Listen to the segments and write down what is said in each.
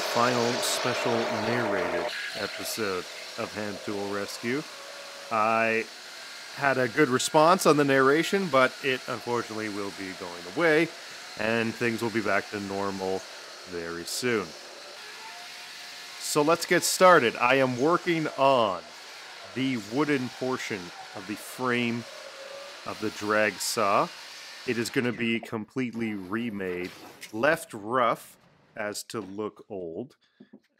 the final special narrated episode of Hand Tool Rescue. I had a good response on the narration, but it unfortunately will be going away, and things will be back to normal very soon. So let's get started. I am working on the wooden portion of the frame of the drag saw. It is going to be completely remade, left rough as to look old,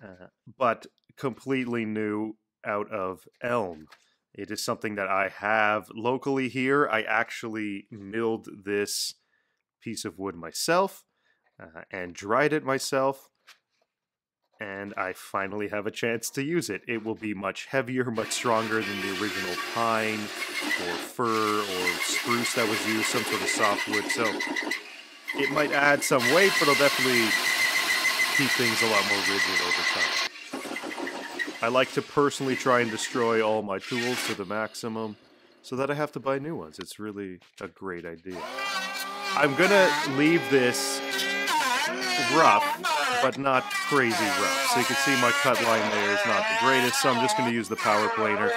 uh, but completely new out of elm. It is something that I have locally here. I actually milled this piece of wood myself uh, and dried it myself and I finally have a chance to use it. It will be much heavier, much stronger than the original pine or fir or spruce that was used, some sort of softwood. So it might add some weight, but it'll definitely keep things a lot more rigid over time. I like to personally try and destroy all my tools to the maximum so that I have to buy new ones. It's really a great idea. I'm gonna leave this rough but not crazy rough. So you can see my cut line there is not the greatest, so I'm just to use the power planer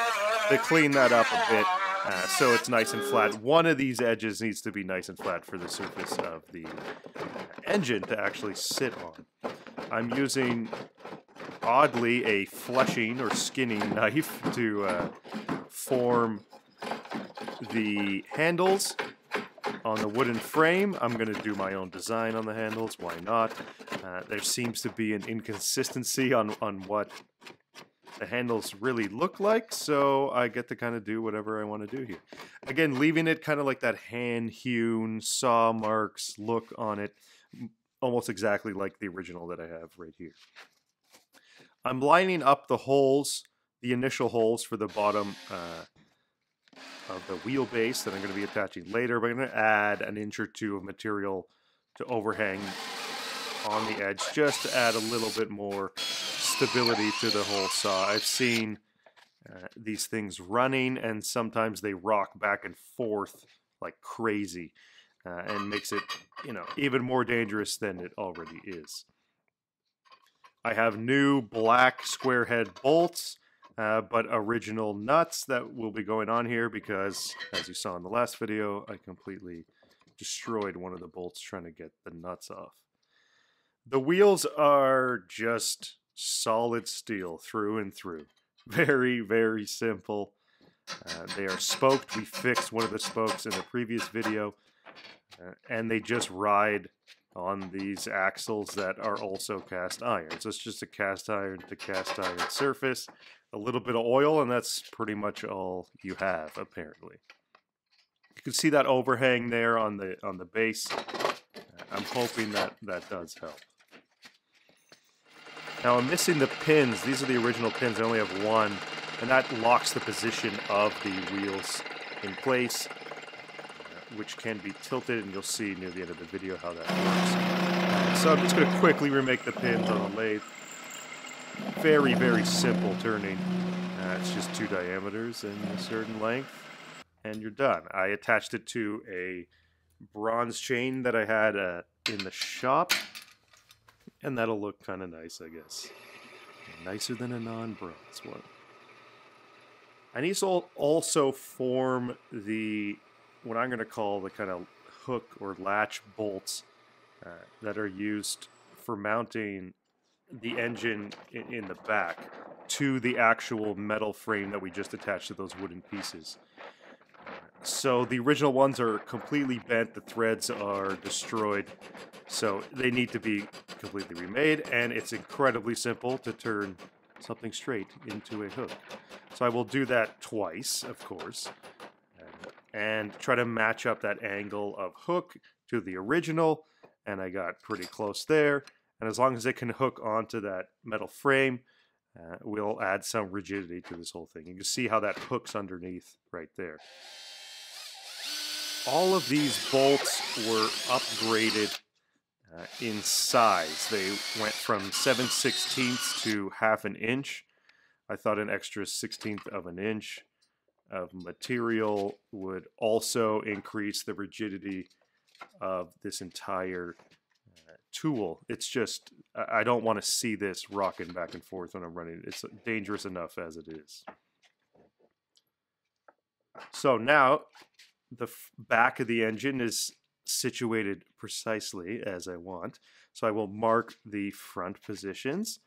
to clean that up a bit uh, so it's nice and flat. One of these edges needs to be nice and flat for the surface of the engine to actually sit on. I'm using, oddly, a fleshing or skinning knife to uh, form the handles on the wooden frame, I'm going to do my own design on the handles. Why not? Uh, there seems to be an inconsistency on, on what the handles really look like, so I get to kind of do whatever I want to do here. Again, leaving it kind of like that hand-hewn saw marks look on it, almost exactly like the original that I have right here. I'm lining up the holes, the initial holes for the bottom uh, of the wheelbase that I'm going to be attaching later. But I'm going to add an inch or two of material to overhang on the edge just to add a little bit more stability to the whole saw. I've seen uh, these things running and sometimes they rock back and forth like crazy uh, and makes it, you know, even more dangerous than it already is. I have new black square head bolts uh, but original nuts that will be going on here because, as you saw in the last video, I completely destroyed one of the bolts trying to get the nuts off. The wheels are just solid steel through and through. Very, very simple. Uh, they are spoked. We fixed one of the spokes in the previous video, and they just ride on these axles that are also cast iron. So it's just a cast iron to cast iron surface a little bit of oil, and that's pretty much all you have, apparently. You can see that overhang there on the on the base. I'm hoping that that does help. Now I'm missing the pins. These are the original pins. I only have one, and that locks the position of the wheels in place, which can be tilted, and you'll see near the end of the video how that works. So I'm just going to quickly remake the pins on the lathe very, very simple turning. Uh, it's just two diameters and a certain length, and you're done. I attached it to a bronze chain that I had uh, in the shop, and that'll look kind of nice, I guess. Nicer than a non-bronze one. I need to also form the, what I'm going to call the kind of hook or latch bolts uh, that are used for mounting the engine in, in the back to the actual metal frame that we just attached to those wooden pieces. So the original ones are completely bent, the threads are destroyed, so they need to be completely remade, and it's incredibly simple to turn something straight into a hook. So I will do that twice, of course, and try to match up that angle of hook to the original, and I got pretty close there. And as long as it can hook onto that metal frame, uh, we'll add some rigidity to this whole thing. You can see how that hooks underneath right there. All of these bolts were upgraded uh, in size. They went from 7 16ths to half an inch. I thought an extra 16th of an inch of material would also increase the rigidity of this entire uh, tool. It's just I don't want to see this rocking back and forth when I'm running. It's dangerous enough as it is. So now the back of the engine is situated precisely as I want. So I will mark the front positions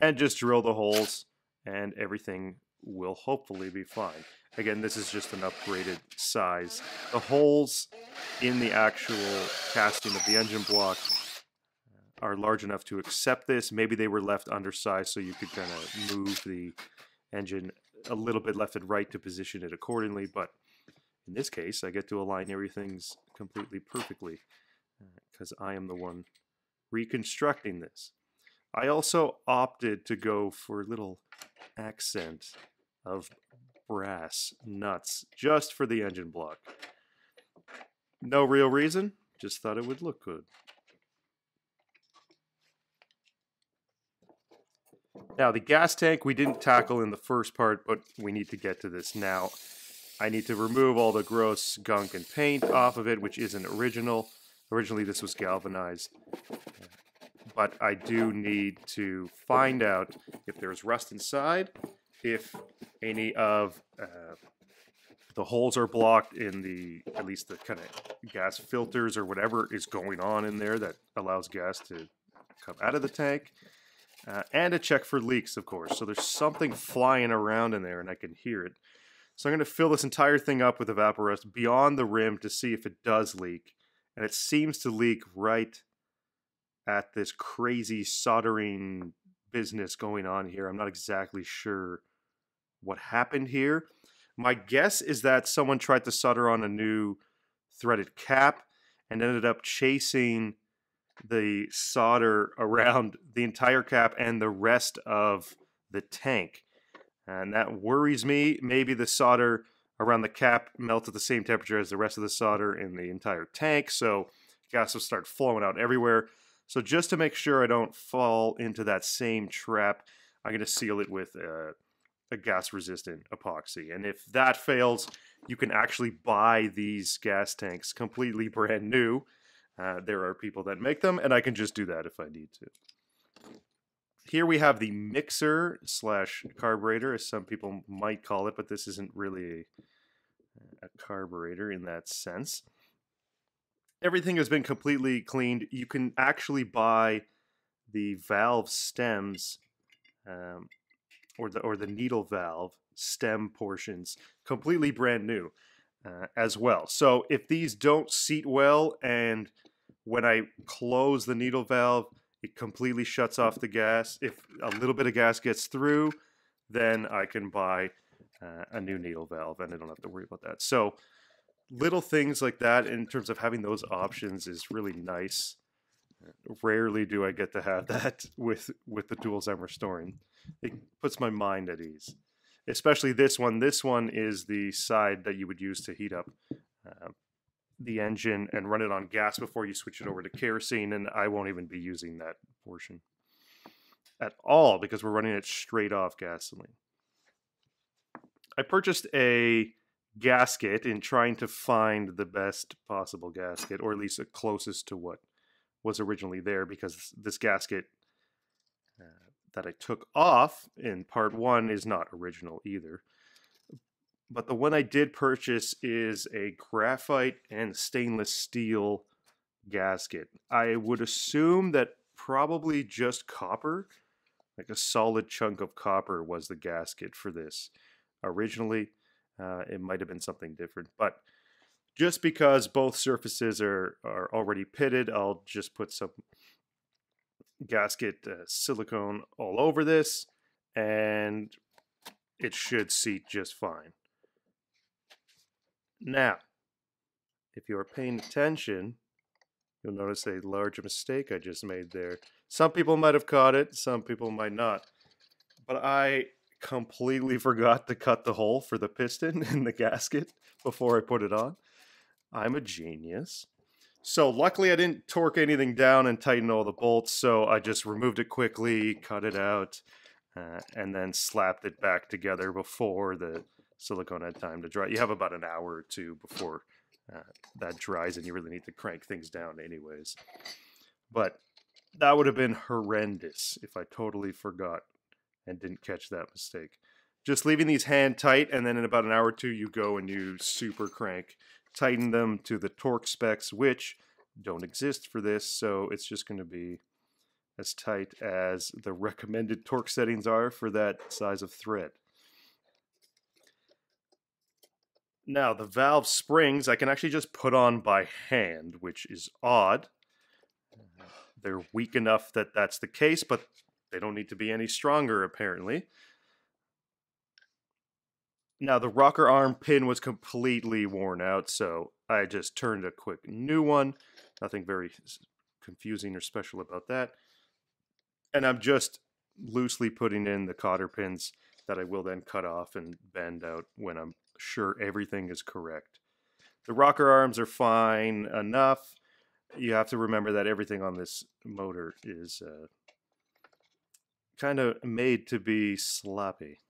and just drill the holes and everything will hopefully be fine. Again, this is just an upgraded size. The holes in the actual casting of the engine block are large enough to accept this. Maybe they were left undersized so you could kind of move the engine a little bit left and right to position it accordingly, but in this case, I get to align everything's completely perfectly because uh, I am the one reconstructing this. I also opted to go for a little accent of brass nuts just for the engine block. No real reason, just thought it would look good. Now, the gas tank we didn't tackle in the first part, but we need to get to this now. I need to remove all the gross gunk and paint off of it, which isn't original. Originally, this was galvanized. But I do need to find out if there's rust inside, if any of uh, the holes are blocked in the, at least the kind of gas filters or whatever is going on in there that allows gas to come out of the tank. Uh, and a check for leaks, of course. So there's something flying around in there and I can hear it. So I'm going to fill this entire thing up with Evapo-Rust beyond the rim to see if it does leak. And it seems to leak right at this crazy soldering business going on here. I'm not exactly sure what happened here. My guess is that someone tried to solder on a new threaded cap and ended up chasing the solder around the entire cap and the rest of the tank. And that worries me. Maybe the solder around the cap melts at the same temperature as the rest of the solder in the entire tank, so gas will start flowing out everywhere. So just to make sure I don't fall into that same trap, I'm going to seal it with uh, a, a gas-resistant epoxy. And if that fails, you can actually buy these gas tanks completely brand new. Uh, there are people that make them, and I can just do that if I need to. Here we have the mixer slash carburetor, as some people might call it, but this isn't really a, a carburetor in that sense. Everything has been completely cleaned. You can actually buy the valve stems um, or the or the needle valve stem portions completely brand new uh, as well. So if these don't seat well and when I close the needle valve, it completely shuts off the gas. If a little bit of gas gets through, then I can buy uh, a new needle valve and I don't have to worry about that. So little things like that in terms of having those options is really nice. Rarely do I get to have that with with the tools I'm restoring. It puts my mind at ease. Especially this one. This one is the side that you would use to heat up uh, the engine and run it on gas before you switch it over to kerosene, and I won't even be using that portion at all because we're running it straight off gasoline. I purchased a gasket in trying to find the best possible gasket, or at least the closest to what was originally there, because this gasket that I took off in part one is not original either. But the one I did purchase is a graphite and stainless steel gasket. I would assume that probably just copper, like a solid chunk of copper, was the gasket for this. Originally, uh, it might have been something different, but just because both surfaces are, are already pitted, I'll just put some gasket uh, silicone all over this and it should seat just fine. Now, if you're paying attention, you'll notice a large mistake I just made there. Some people might have caught it, some people might not. But I completely forgot to cut the hole for the piston in the gasket before I put it on. I'm a genius. So luckily I didn't torque anything down and tighten all the bolts, so I just removed it quickly, cut it out, uh, and then slapped it back together before the silicone had time to dry. You have about an hour or two before uh, that dries, and you really need to crank things down, anyways. But That would have been horrendous if I totally forgot and didn't catch that mistake. Just leaving these hand tight, and then in about an hour or two, you go and you super crank. Tighten them to the torque specs, which don't exist for this, so it's just going to be as tight as the recommended torque settings are for that size of thread. Now, the valve springs I can actually just put on by hand, which is odd. Mm-hmm. They're weak enough that that's the case, but they don't need to be any stronger, apparently. Now, the rocker arm pin was completely worn out, so I just turned a quick new one. Nothing very confusing or special about that. And I'm just loosely putting in the cotter pins that I will then cut off and bend out when I'm sure everything is correct. The rocker arms are fine enough. You have to remember that everything on this motor is uh, kind of made to be sloppy.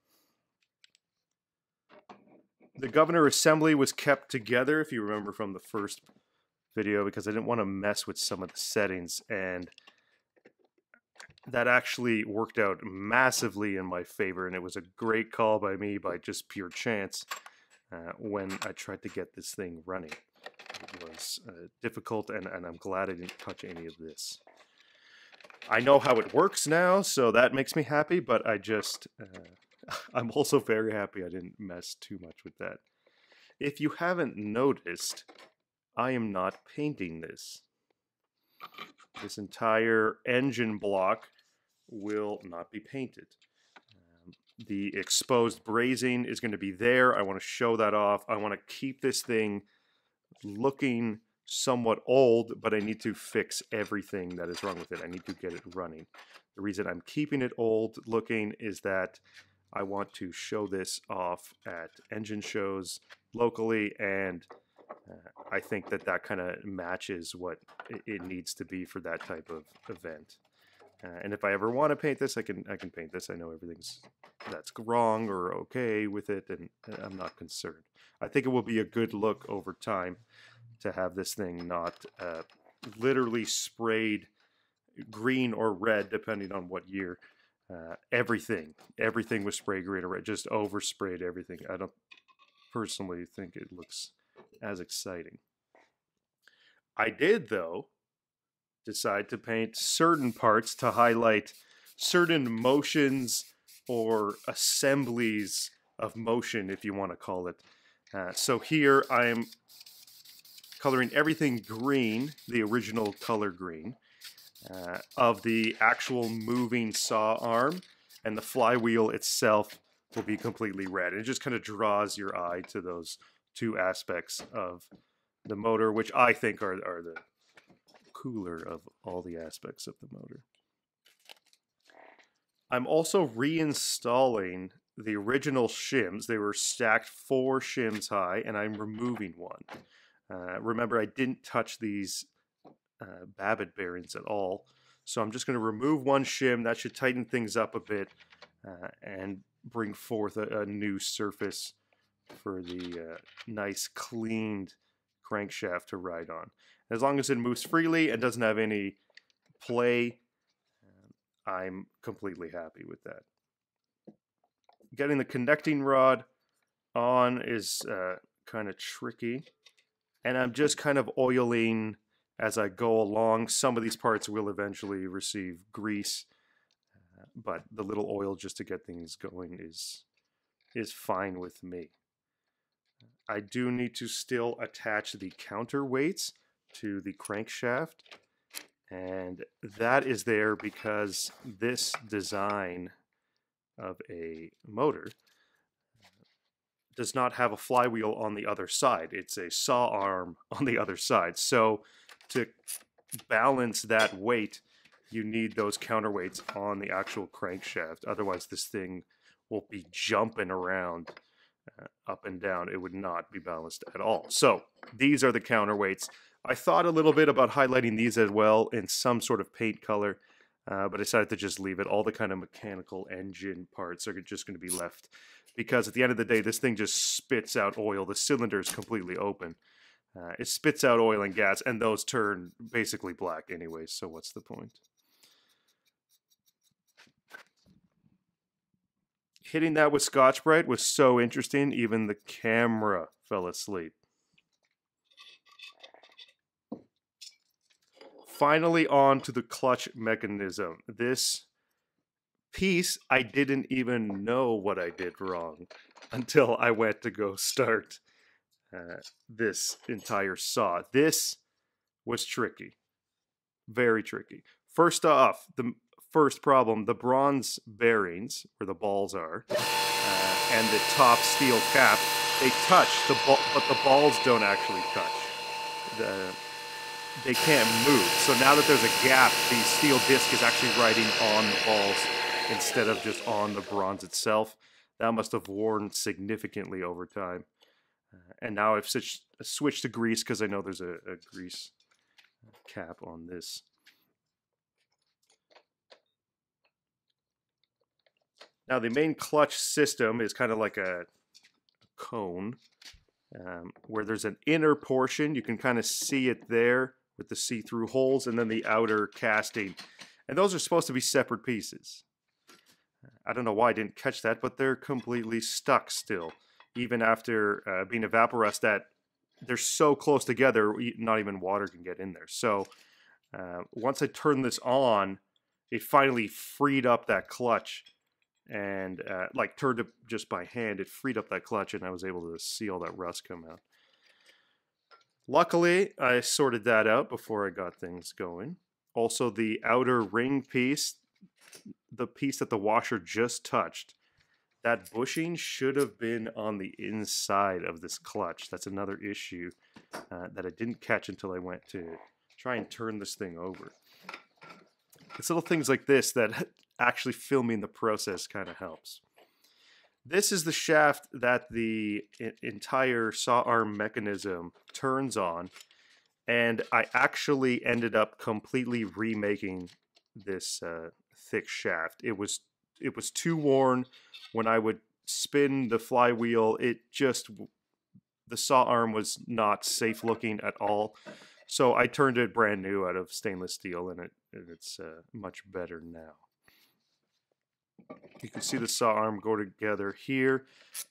The governor assembly was kept together, if you remember from the first video, because I didn't want to mess with some of the settings, and that actually worked out massively in my favor, and it was a great call by me by just pure chance uh, when I tried to get this thing running. It was uh, difficult, and, and I'm glad I didn't touch any of this. I know how it works now, so that makes me happy, but I just, uh, I'm also very happy I didn't mess too much with that. If you haven't noticed, I am not painting this. This entire engine block will not be painted. Um, the exposed brazing is going to be there. I want to show that off. I want to keep this thing looking somewhat old, but I need to fix everything that is wrong with it. I need to get it running. The reason I'm keeping it old looking is that I want to show this off at engine shows locally, and uh, I think that that kind of matches what it needs to be for that type of event. Uh, and if I ever want to paint this, I can I can paint this. I know everything's that's wrong or okay with it, and I'm not concerned. I think it will be a good look over time to have this thing not uh, literally sprayed green or red, depending on what year. Uh, everything, everything was spray green or just oversprayed everything. I don't personally think it looks as exciting. I did, though, decide to paint certain parts to highlight certain motions or assemblies of motion, if you want to call it. Uh, so here I am coloring everything green, the original color green, uh, of the actual moving saw arm, and the flywheel itself will be completely red. It just kind of draws your eye to those two aspects of the motor, which I think are, are the cooler of all the aspects of the motor. I'm also reinstalling the original shims. They were stacked four shims high, and I'm removing one. Uh, remember, I didn't touch these uh, Babbitt bearings at all, so I'm just going to remove one shim. That should tighten things up a bit uh, and bring forth a, a, new surface for the uh, nice cleaned crankshaft to ride on. As long as it moves freely and doesn't have any play, I'm completely happy with that. Getting the connecting rod on is uh, kind of tricky. And I'm just kind of oiling as I go along. Some of these parts will eventually receive grease, but the little oil just to get things going is is fine with me. I do need to still attach the counterweights to the crankshaft. And that is there because this design of a motor does not have a flywheel on the other side. It's a saw arm on the other side. So to balance that weight, you need those counterweights on the actual crankshaft. Otherwise, this thing will be jumping around uh, up and down. It would not be balanced at all. So these are the counterweights. I thought a little bit about highlighting these as well in some sort of paint color, uh, but I decided to just leave it. All the kind of mechanical engine parts are just going to be left because at the end of the day, this thing just spits out oil. The cylinder is completely open. Uh, it spits out oil and gas, and those turn basically black anyway. So what's the point? Hitting that with Scotch Brite was so interesting, even the camera fell asleep. Finally, on to the clutch mechanism. This piece, I didn't even know what I did wrong until I went to go start uh, this entire saw. This was tricky, very tricky. First off, the first problem the bronze bearings, where the balls are, uh, and the top steel cap, they touch, the ball, but the balls don't actually touch. The, they can't move. So now that there's a gap, the steel disc is actually riding on the balls instead of just on the bronze itself. That must have worn significantly over time. And now I've switched, switched to grease because I know there's a, a grease cap on this. Now the main clutch system is kind of like a cone um, where there's an inner portion. You can kind of see it there with the see-through holes and then the outer casting. And those are supposed to be separate pieces. I don't know why I didn't catch that, but they're completely stuck still. Even after uh, being Evapo-Rust, that they're so close together, not even water can get in there. So uh, once I turned this on, it finally freed up that clutch and uh, like turned it just by hand. It freed up that clutch, and I was able to see all that rust come out. Luckily, I sorted that out before I got things going. Also, the outer ring piece, the piece that the washer just touched, that bushing should have been on the inside of this clutch. That's another issue uh, that I didn't catch until I went to try and turn this thing over. It's little things like this that actually filming the process kind of helps. This is the shaft that the entire saw arm mechanism turns on, and I actually ended up completely remaking this uh, thick shaft. It was it was too worn when I would spin the flywheel. It just the saw arm was not safe looking at all. So I turned it brand new out of stainless steel, and it and it's uh, much better now. You can see the saw arm go together here.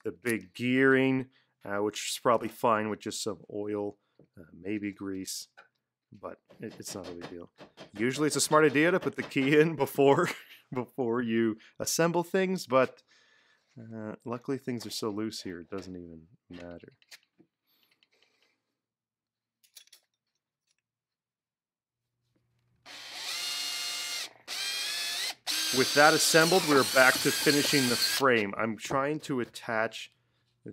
The big gearing, uh, which is probably fine with just some oil, uh, maybe grease, but it, it's not a big deal. Usually it's a smart idea to put the key in before, before you assemble things, but uh, luckily things are so loose here, it doesn't even matter. With that assembled, we're back to finishing the frame. I'm trying to attach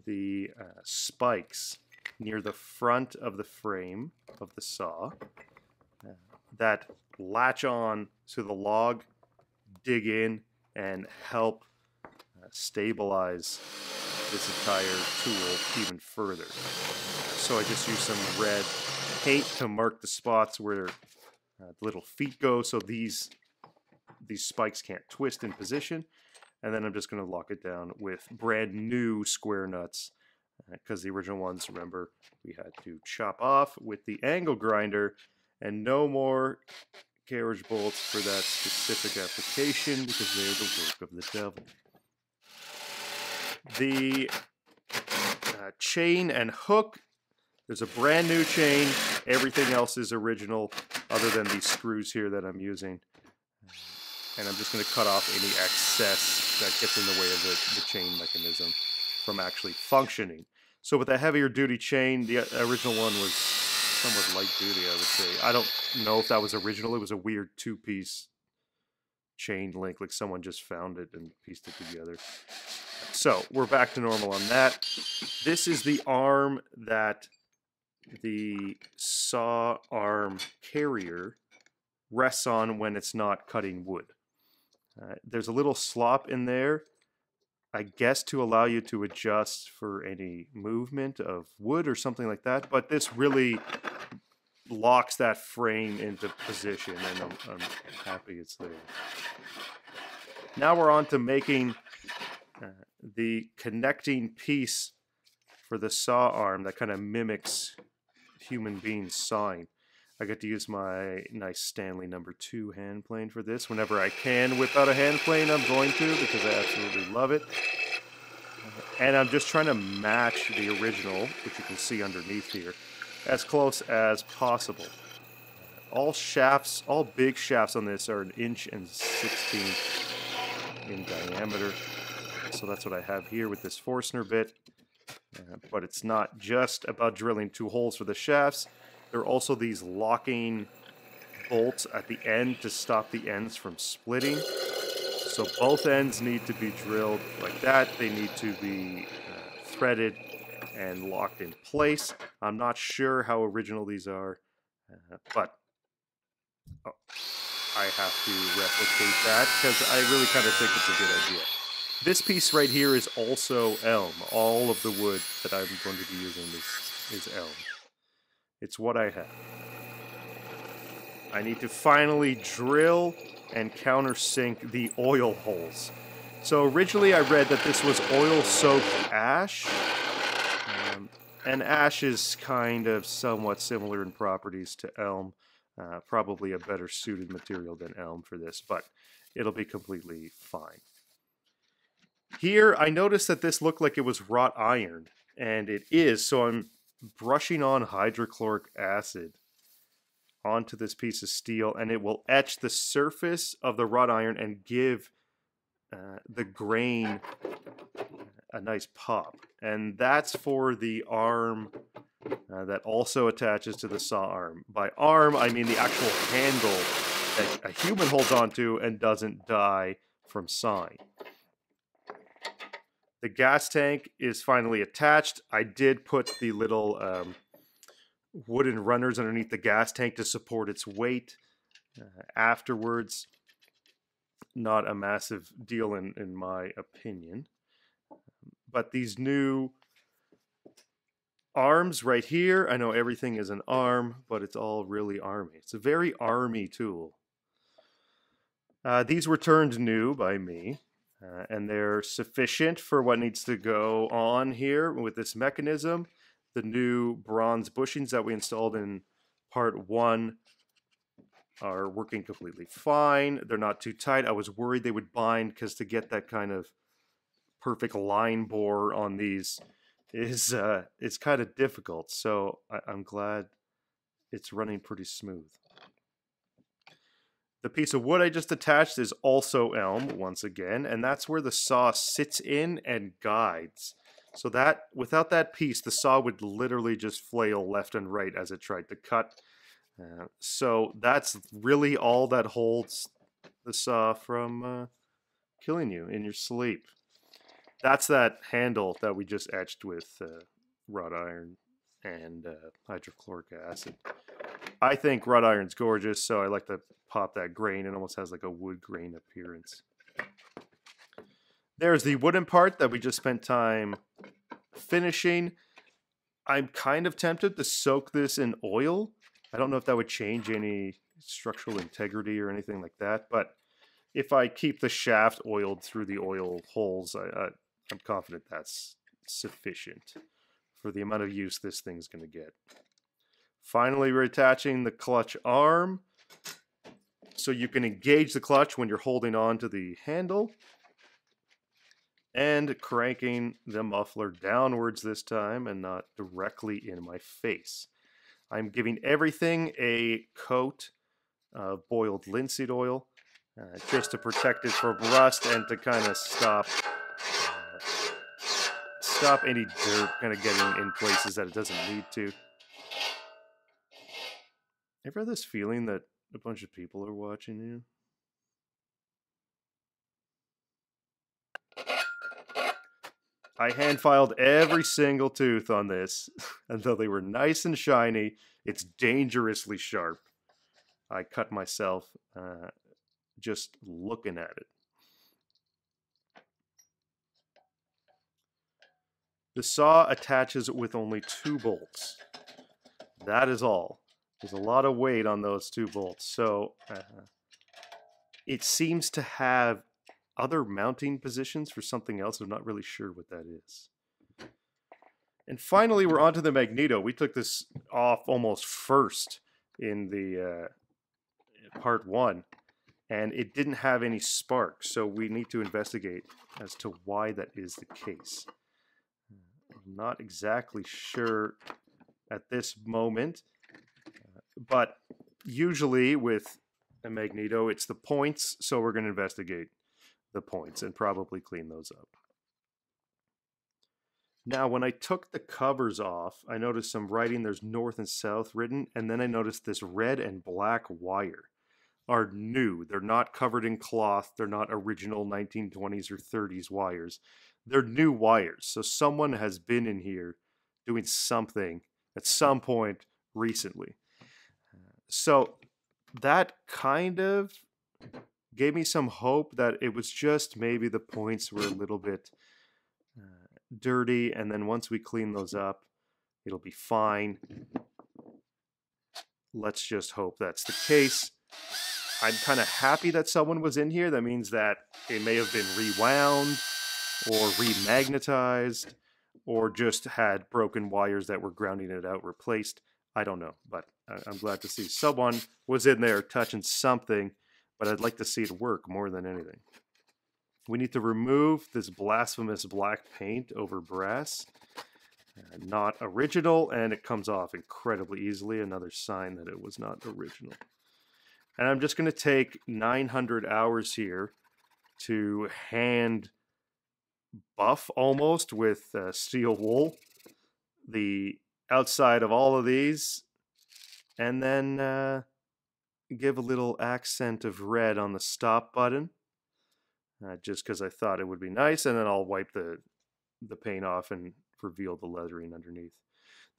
the uh, spikes near the front of the frame of the saw uh, that latch on to the log, dig in, and help uh, stabilize this entire tool even further. So I just use some red paint to mark the spots where uh, the little feet go so these these spikes can't twist in position. And then I'm just going to lock it down with brand new square nuts because uh, the original ones, remember, we had to chop off with the angle grinder and no more carriage bolts for that specific application because they're the work of the devil. The uh, chain and hook, there's a brand new chain. Everything else is original other than these screws here that I'm using and I'm just going to cut off any excess that gets in the way of the, the chain mechanism from actually functioning. So with a heavier duty chain, the uh, original one was somewhat light duty, I would say. I don't know if that was original. It was a weird two-piece chain link, like someone just found it and pieced it together. So we're back to normal on that. This is the arm that the saw arm carrier rests on when it's not cutting wood. Uh, there's a little slop in there, I guess to allow you to adjust for any movement of wood or something like that. But this really locks that frame into position, and I'm, I'm happy it's there. Now we're on to making uh, the connecting piece for the saw arm that kind of mimics human beings sawing. I get to use my nice Stanley number two hand plane for this. Whenever I can whip out a hand plane, I'm going to because I absolutely love it. And I'm just trying to match the original, which you can see underneath here, as close as possible. All shafts, all big shafts on this are an inch and 16 in diameter. So that's what I have here with this Forstner bit. Uh, but it's not just about drilling two holes for the shafts. There are also these locking bolts at the end to stop the ends from splitting. So both ends need to be drilled like that. They need to be uh, threaded and locked in place. I'm not sure how original these are, uh, but oh, I have to replicate that because I really kind of think it's a good idea. This piece right here is also elm. All of the wood that I'm going to be using is, is elm. It's what I have. I need to finally drill and countersink the oil holes. So originally I read that this was oil-soaked ash, um, and ash is kind of somewhat similar in properties to elm. Uh, probably a better suited material than elm for this, but it'll be completely fine. Here, I noticed that this looked like it was wrought iron, and it is, so I'm brushing on hydrochloric acid onto this piece of steel and it will etch the surface of the wrought iron and give uh, the grain a nice pop. And that's for the arm uh, that also attaches to the saw arm. By arm, I mean the actual handle that a human holds onto and doesn't die from sawing. The gas tank is finally attached. I did put the little um, wooden runners underneath the gas tank to support its weight uh, afterwards. Not a massive deal in, in my opinion. But these new arms right here, I know everything is an arm, but it's all really army. It's a very army tool. Uh, these were turned new by me. Uh, and they're sufficient for what needs to go on here with this mechanism. The new bronze bushings that we installed in part one are working completely fine. They're not too tight. I was worried they would bind because to get that kind of perfect line bore on these is uh, it's kind of difficult. So I, I'm glad it's running pretty smooth. The piece of wood I just attached is also elm, once again, and that's where the saw sits in and guides. So that, without that piece, the saw would literally just flail left and right as it tried to cut. Uh, so that's really all that holds the saw from uh, killing you in your sleep. That's that handle that we just etched with uh, wrought iron and uh, hydrochloric acid. I think wrought iron's gorgeous, so I like to pop that grain. It almost has like a wood grain appearance. There's the wooden part that we just spent time finishing. I'm kind of tempted to soak this in oil. I don't know if that would change any structural integrity or anything like that, but if I keep the shaft oiled through the oil holes, I, I, I'm confident that's sufficient for the amount of use this thing's going to get. Finally, we're attaching the clutch arm so you can engage the clutch when you're holding on to the handle and cranking the muffler downwards this time and not directly in my face. I'm giving everything a coat of boiled linseed oil uh, just to protect it from rust and to kind of stop uh, stop any dirt kind of getting in places that it doesn't need to. Ever this feeling that a bunch of people are watching you? I hand filed every single tooth on this, and though they were nice and shiny, it's dangerously sharp. I cut myself uh, just looking at it. The saw attaches with only two bolts. That is all. There's a lot of weight on those two bolts. So uh, it seems to have other mounting positions for something else. I'm not really sure what that is. And finally, we're onto the magneto. We took this off almost first in the uh, part one, and it didn't have any spark. So we need to investigate as to why that is the case. I'm not exactly sure at this moment, but usually with a magneto, it's the points. So we're going to investigate the points and probably clean those up. Now, when I took the covers off, I noticed some writing. There's north and south written, and then I noticed this red and black wire are new. They're not covered in cloth. They're not original 1920s or 30s wires. They're new wires. So someone has been in here doing something at some point recently. So that kind of gave me some hope that it was just maybe the points were a little bit uh, dirty, and then once we clean those up, it'll be fine. Let's just hope that's the case. I'm kind of happy that someone was in here. That means that it may have been rewound or remagnetized or just had broken wires that were grounding it out replaced. I don't know, but I'm glad to see someone was in there touching something, but I'd like to see it work more than anything. We need to remove this blasphemous black paint over brass. Uh, not original, and it comes off incredibly easily. Another sign that it was not original. And I'm just going to take 900 hours here to hand buff almost with uh, steel wool the outside of all of these and then uh, give a little accent of red on the stop button uh, just because I thought it would be nice, and then I'll wipe the the paint off and reveal the lettering underneath.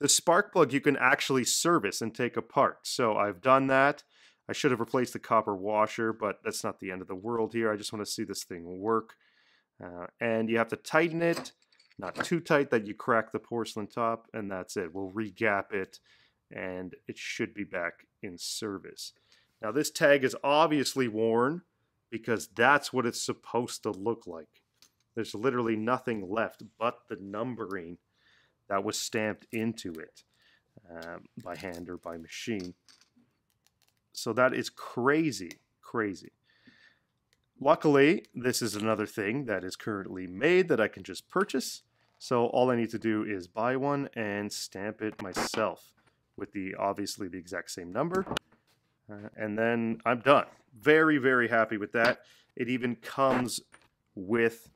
The spark plug you can actually service and take apart, so I've done that. I should have replaced the copper washer, but that's not the end of the world here. I just want to see this thing work. Uh, and you have to tighten it, not too tight that you crack the porcelain top, and that's it. We'll regap it, and it should be back in service. Now this tag is obviously worn, because that's what it's supposed to look like. There's literally nothing left but the numbering that was stamped into it um, by hand or by machine. So that is crazy, crazy. Luckily, this is another thing that is currently made that I can just purchase. So all I need to do is buy one and stamp it myself with the obviously the exact same number. Uh, and then I'm done. Very, very happy with that. It even comes with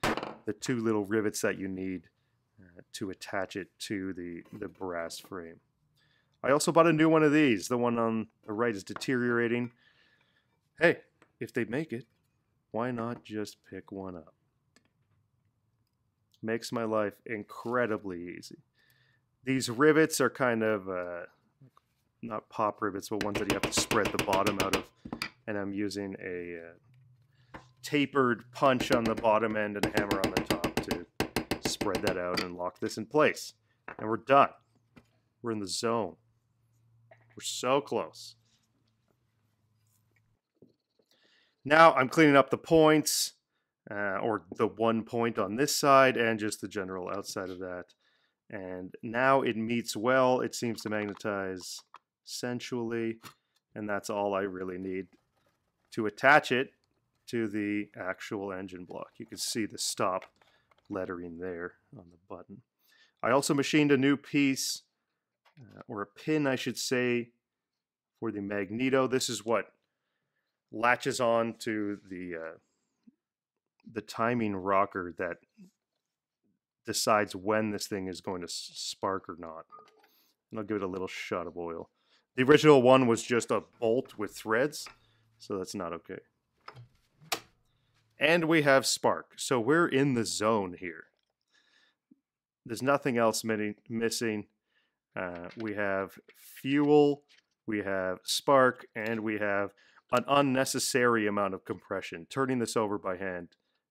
the two little rivets that you need uh, to attach it to the, the brass frame. I also bought a new one of these. The one on the right is deteriorating. Hey, if they make it, why not just pick one up? Makes my life incredibly easy. These rivets are kind of uh, not pop rivets, but ones that you have to spread the bottom out of. And I'm using a uh, tapered punch on the bottom end and a hammer on the top to spread that out and lock this in place. And we're done. We're in the zone. We're so close. Now I'm cleaning up the points, uh, or the one point on this side, and just the general outside of that. And now it meets well. It seems to magnetize sensually, and that's all I really need to attach it to the actual engine block. You can see the stop lettering there on the button. I also machined a new piece, uh, or a pin I should say, for the magneto. This is what latches on to the uh, the timing rocker that decides when this thing is going to spark or not. And I'll give it a little shot of oil. The original one was just a bolt with threads, so that's not okay. And we have spark, so we're in the zone here. There's nothing else missing. Uh, we have fuel, we have spark, and we have an unnecessary amount of compression. Turning this over by hand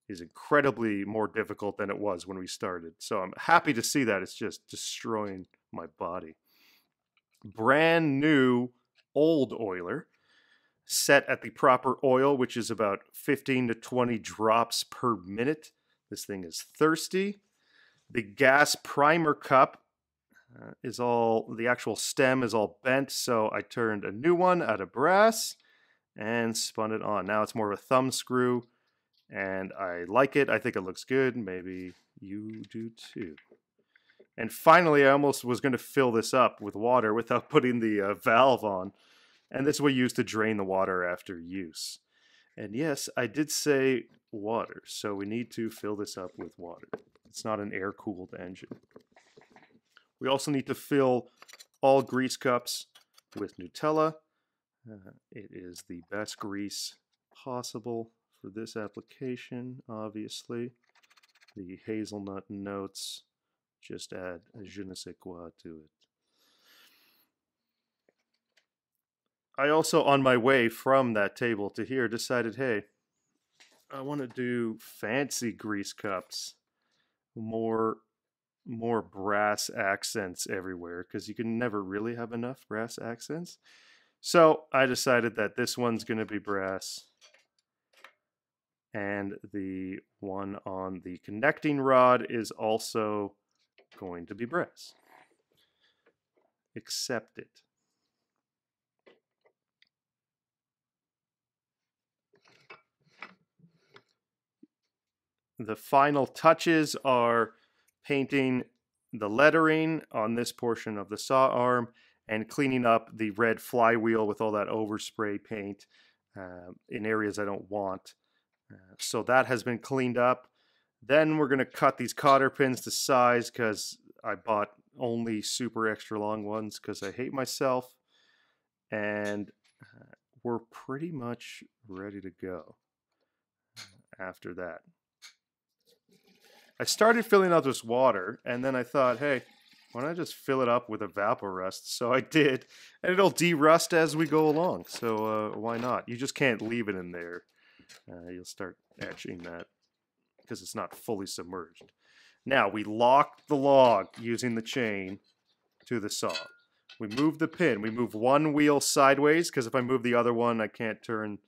is incredibly more difficult than it was when we started. So I'm happy to see that. It's just destroying my body brand new old oiler set at the proper oil, which is about 15 to 20 drops per minute. This thing is thirsty. The gas primer cup uh, is all, the actual stem is all bent, so I turned a new one out of brass and spun it on. Now it's more of a thumb screw, and I like it. I think it looks good. Maybe you do too. And finally, I almost was going to fill this up with water without putting the uh, valve on. And this is what use to drain the water after use. And yes, I did say water, so we need to fill this up with water. It's not an air-cooled engine. We also need to fill all grease cups with Nutella. Uh, it is the best grease possible for this application, obviously. The hazelnut notes just add a je ne sais quoi to it. I also, on my way from that table to here, decided, hey, I want to do fancy grease cups, more more brass accents everywhere because you can never really have enough brass accents. So I decided that this one's going to be brass and the one on the connecting rod is also going to be brass. Accept it. The final touches are painting the lettering on this portion of the saw arm and cleaning up the red flywheel with all that overspray paint uh, in areas I don't want. Uh, so that has been cleaned up. Then we're going to cut these cotter pins to size because I bought only super extra long ones because I hate myself. And uh, we're pretty much ready to go uh, after that. I started filling up this water, and then I thought, hey, why don't I just fill it up with Evapo-Rust? So I did, and it'll de-rust as we go along. So uh, why not? You just can't leave it in there. Uh, you'll start etching that because it's not fully submerged. Now we lock the log using the chain to the saw. We move the pin. We move one wheel sideways because if I move the other one, I can't turn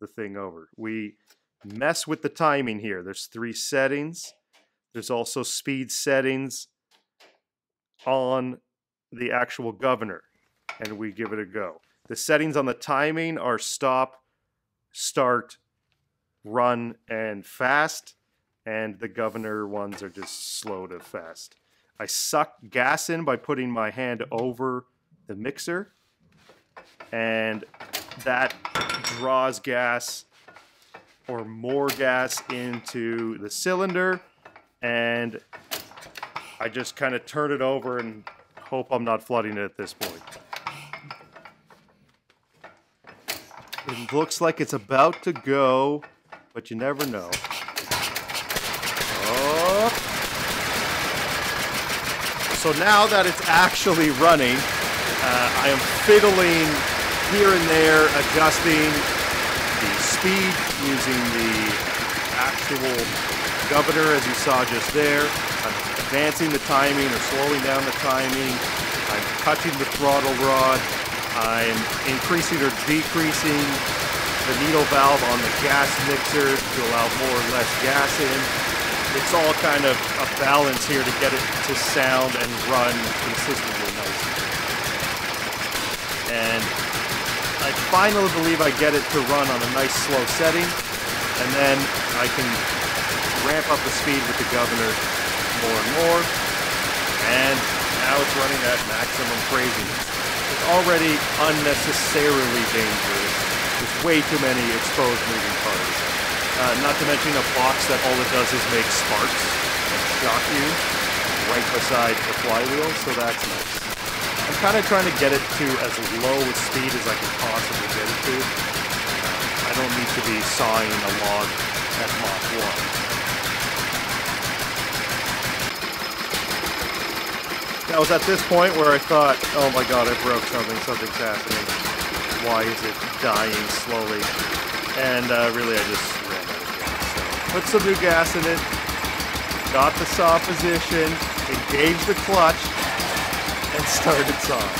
the thing over. We mess with the timing here. There's three settings. There's also speed settings on the actual governor, and we give it a go. The settings on the timing are stop, start, run, and fast, and the governor ones are just slow to fast. I suck gas in by putting my hand over the mixer, and that draws gas or more gas into the cylinder and I just kind of turn it over and hope I'm not flooding it at this point. It looks like it's about to go, but you never know. Oh. So now that it's actually running, uh, I am fiddling here and there, adjusting the speed using the actual governor, as you saw just there. I'm advancing the timing or slowing down the timing. I'm touching the throttle rod. I'm increasing or decreasing the needle valve on the gas mixer to allow more or less gas in. It's all kind of a balance here to get it to sound and run consistently nicely. And I finally believe I get it to run on a nice slow setting. And then I can ramp up the speed with the governor more and more. And now it's running at maximum craziness. It's already unnecessarily dangerous. Way too many exposed moving parts. Uh, not to mention a box that all it does is make sparks and shock you right beside the flywheel, so that's nice. I'm kind of trying to get it to as low a speed as I can possibly get it to. I don't need to be sawing a log at Mach 1. I was at this point where I thought, oh my god, I broke something, something's happening. Why is it dying slowly? And uh, really, I just ran out of gas. Put some new gas in it, got the saw position, engaged the clutch, and started sawing.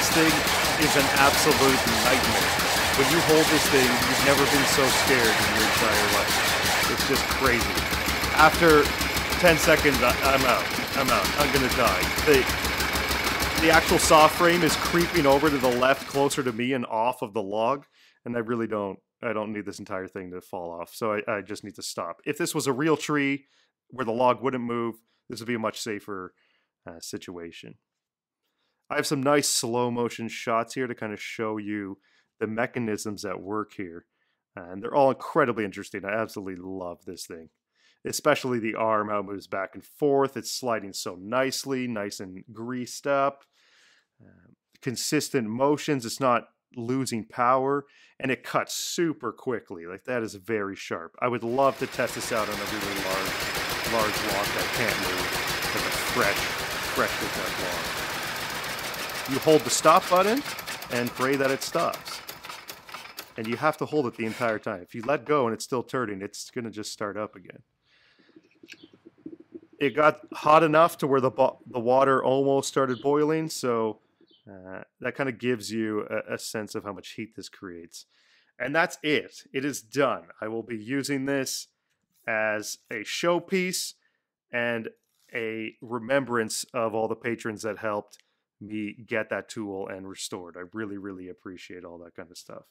This thing is an absolute nightmare. When you hold this thing, you've never been so scared in your entire life. It's just crazy. After 10 seconds, I, I'm out. I'm out. I'm gonna die. The, the actual saw frame is creeping over to the left closer to me and off of the log, and I really don't I don't need this entire thing to fall off. So I, I just need to stop. If this was a real tree where the log wouldn't move, this would be a much safer uh, situation. I have some nice slow motion shots here to kind of show you the mechanisms at work here. And they're all incredibly interesting. I absolutely love this thing. Especially the arm, how it moves back and forth. It's sliding so nicely, nice and greased up. Consistent motions. It's not losing power and it cuts super quickly. Like that is very sharp. I would love to test this out on a really large, large log that can't move, like a fresh, freshly cut log. You hold the stop button and pray that it stops. And you have to hold it the entire time. If you let go and it's still turning, it's going to just start up again. It got hot enough to where the the water almost started boiling, so uh, that kind of gives you a, a sense of how much heat this creates. And that's it. It is done. I will be using this as a showpiece and a remembrance of all the patrons that helped me get that tool and restored. I really, really appreciate all that kind of stuff.